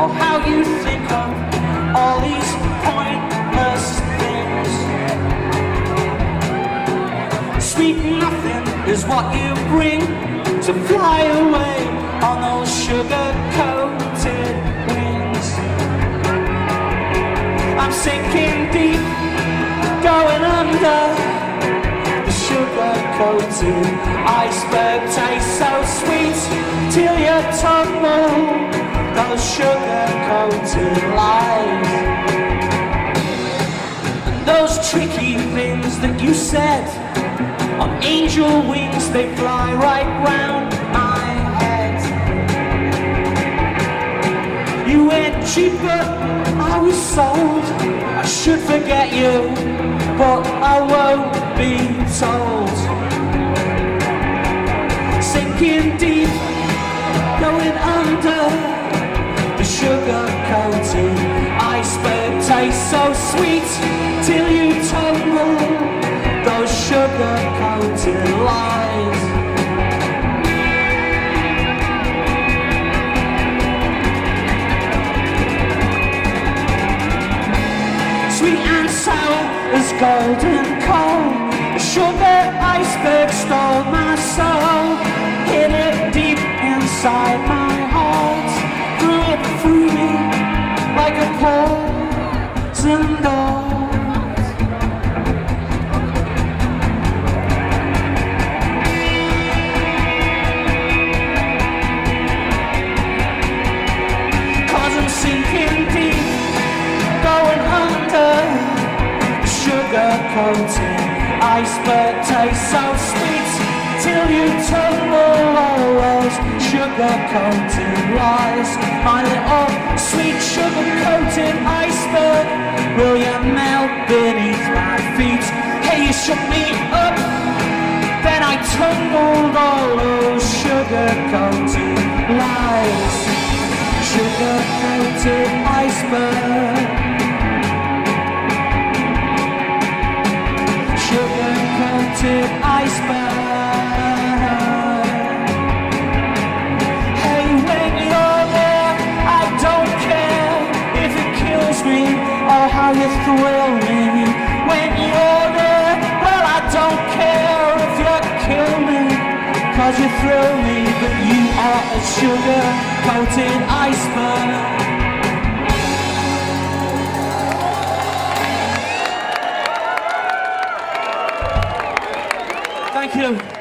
or how you think of all these pointless things. Sweet nothing is what you bring to fly away on those sugar-coated wings. I'm sinking deep, going under the sugar-coated iceberg tastes so sweet till tumble those sugar-coated lies. And those tricky things that you said on angel wings, they fly right round my head. You went cheaper, I was sold. I should forget you, but I won't be told. Sinking deep, going under the sugar coated iceberg tastes so sweet till you tumble those sugar coated lies. Sweet and sour as golden coal. The sugar iceberg stole my inside my heart. Threw through me like a poison dart. Cause I'm sinking deep, going under Sugar coated iceberg tastes so sweet Till you tumble all those sugar coated lies My little sweet sugar coated iceberg. Will you melt beneath my feet? Hey, you shook me up. Then I tumbled all those sugar coated lies. Sugar coated iceberg me Or how you thrill me. When you're there Well, I don't care if you kill me. Cause you thrill me But you are a sugar coated iceberg. Thank you.